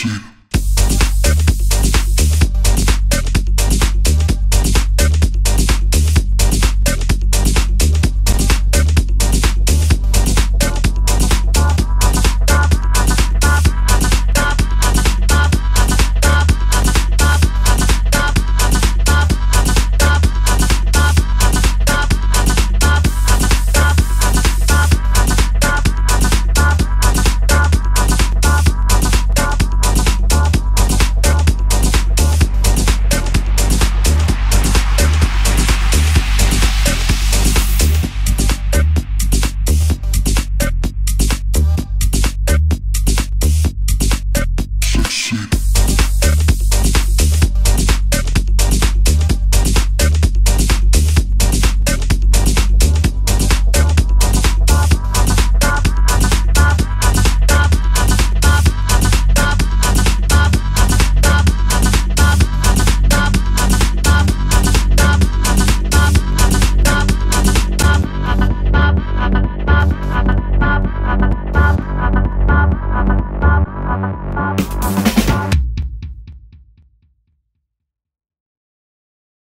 shit.